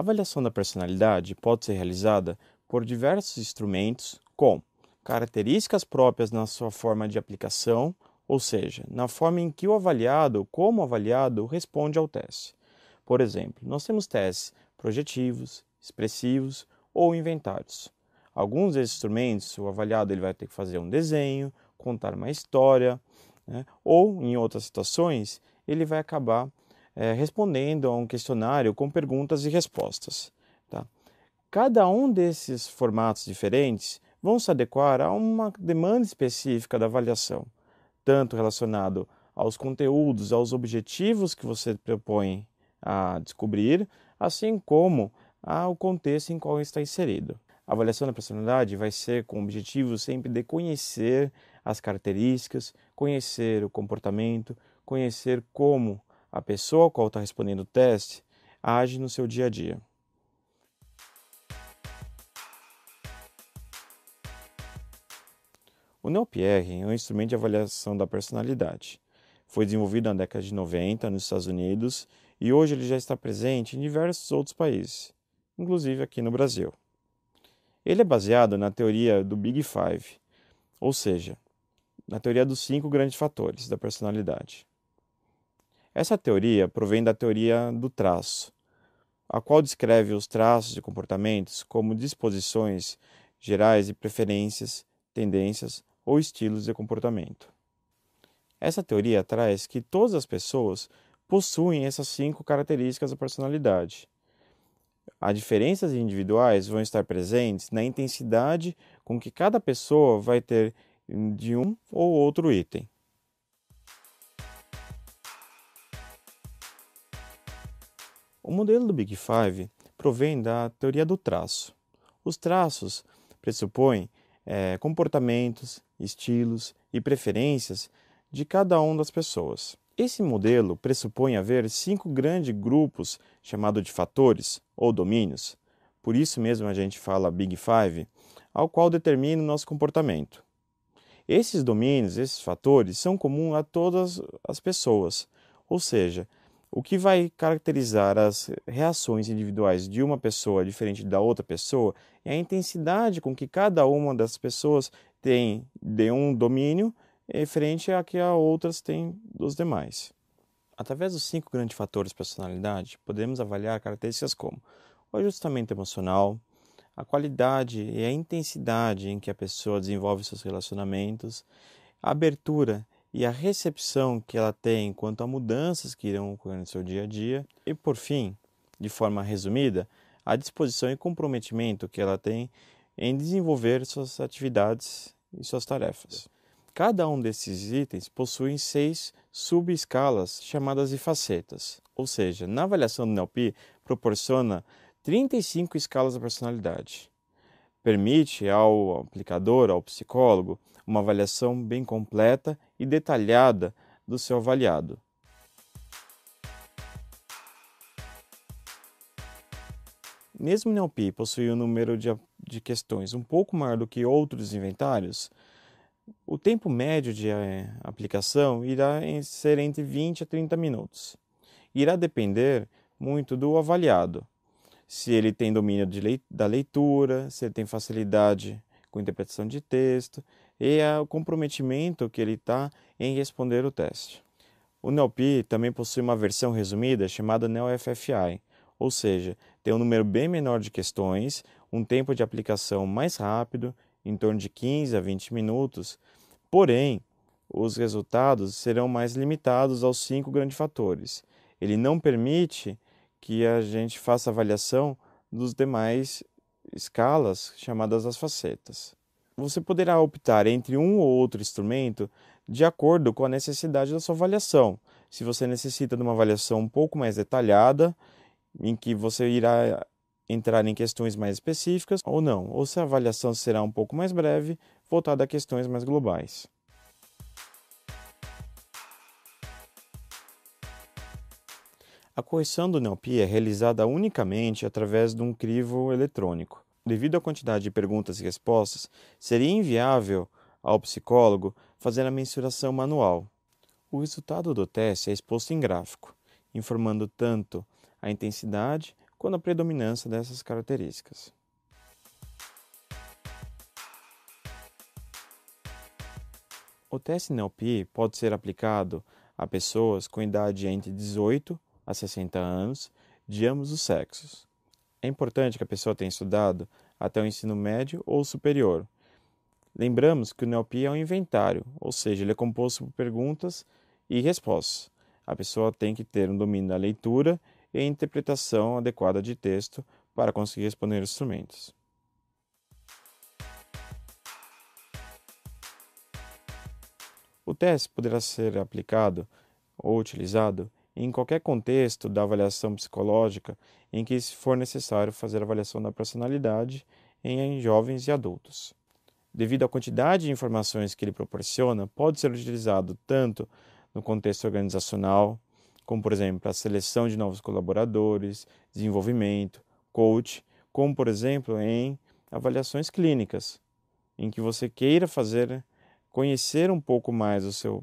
A avaliação da personalidade pode ser realizada por diversos instrumentos, com características próprias na sua forma de aplicação, ou seja, na forma em que o avaliado, como avaliado, responde ao teste. Por exemplo, nós temos testes projetivos, expressivos ou inventários. Alguns desses instrumentos, o avaliado ele vai ter que fazer um desenho, contar uma história, né? ou em outras situações, ele vai acabar é, respondendo a um questionário com perguntas e respostas. Tá? Cada um desses formatos diferentes vão se adequar a uma demanda específica da avaliação, tanto relacionado aos conteúdos, aos objetivos que você propõe a descobrir, assim como ao contexto em qual está inserido. A avaliação da personalidade vai ser com o objetivo sempre de conhecer as características, conhecer o comportamento, conhecer como a pessoa a qual está respondendo o teste age no seu dia a dia. O NeoPR é um instrumento de avaliação da personalidade. Foi desenvolvido na década de 90 nos Estados Unidos e hoje ele já está presente em diversos outros países, inclusive aqui no Brasil. Ele é baseado na teoria do Big Five, ou seja, na teoria dos cinco grandes fatores da personalidade. Essa teoria provém da teoria do traço, a qual descreve os traços de comportamentos como disposições gerais e preferências, tendências ou estilos de comportamento. Essa teoria traz que todas as pessoas possuem essas cinco características da personalidade. As diferenças individuais vão estar presentes na intensidade com que cada pessoa vai ter de um ou outro item. O modelo do Big Five provém da teoria do traço. Os traços pressupõem é, comportamentos, estilos e preferências de cada uma das pessoas. Esse modelo pressupõe haver cinco grandes grupos chamados de fatores ou domínios, por isso mesmo a gente fala Big Five, ao qual determina o nosso comportamento. Esses domínios, esses fatores, são comuns a todas as pessoas, ou seja, o que vai caracterizar as reações individuais de uma pessoa diferente da outra pessoa é a intensidade com que cada uma das pessoas tem de um domínio frente a que a outras têm dos demais. Através dos cinco grandes fatores de personalidade, podemos avaliar características como o ajustamento emocional, a qualidade e a intensidade em que a pessoa desenvolve seus relacionamentos, a abertura e a recepção que ela tem quanto a mudanças que irão ocorrer no seu dia a dia, e por fim, de forma resumida, a disposição e comprometimento que ela tem em desenvolver suas atividades e suas tarefas. Cada um desses itens possui seis subescalas chamadas de facetas, ou seja, na avaliação do NLP proporciona 35 escalas da personalidade. Permite ao aplicador, ao psicólogo, uma avaliação bem completa e detalhada do seu avaliado. Mesmo o NLP possui um número de, de questões um pouco maior do que outros inventários, o tempo médio de eh, aplicação irá ser entre 20 a 30 minutos. Irá depender muito do avaliado, se ele tem domínio leit da leitura, se ele tem facilidade com interpretação de texto e o comprometimento que ele está em responder o teste. O NeoP também possui uma versão resumida chamada NeoFFI, ou seja, tem um número bem menor de questões, um tempo de aplicação mais rápido, em torno de 15 a 20 minutos, porém, os resultados serão mais limitados aos cinco grandes fatores. Ele não permite que a gente faça avaliação dos demais escalas chamadas as facetas. Você poderá optar entre um ou outro instrumento de acordo com a necessidade da sua avaliação. Se você necessita de uma avaliação um pouco mais detalhada, em que você irá entrar em questões mais específicas ou não, ou se a avaliação será um pouco mais breve, voltada a questões mais globais. A correção do NLP é realizada unicamente através de um crivo eletrônico. Devido à quantidade de perguntas e respostas, seria inviável ao psicólogo fazer a mensuração manual. O resultado do teste é exposto em gráfico, informando tanto a intensidade quando a predominância dessas características. O teste NLP pode ser aplicado a pessoas com idade entre 18 a 60 anos, de ambos os sexos. É importante que a pessoa tenha estudado até o ensino médio ou superior. Lembramos que o NLP é um inventário, ou seja, ele é composto por perguntas e respostas. A pessoa tem que ter um domínio da leitura e interpretação adequada de texto para conseguir responder os instrumentos. O teste poderá ser aplicado ou utilizado em qualquer contexto da avaliação psicológica em que for necessário fazer avaliação da personalidade em jovens e adultos. Devido à quantidade de informações que ele proporciona, pode ser utilizado tanto no contexto organizacional, como por exemplo a seleção de novos colaboradores, desenvolvimento, coach, como por exemplo em avaliações clínicas, em que você queira fazer conhecer um pouco mais o seu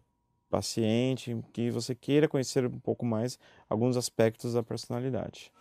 paciente, que você queira conhecer um pouco mais alguns aspectos da personalidade.